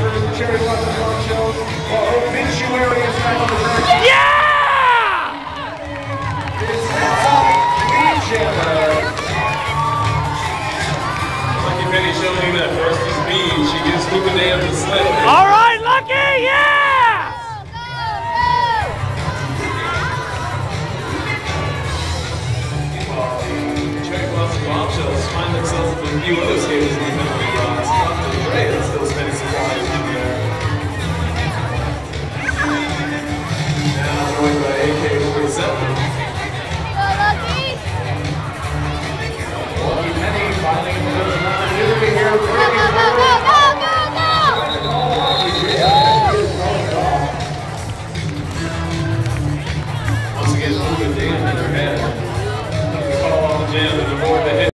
Cherry Blossom Bombshells. While Obituary is back on the. Yeah! Lucky Penny showing that first. She slip. All right, Lucky, yeah! Bombshells find themselves with a few other skaters in Once again, Logan Dana.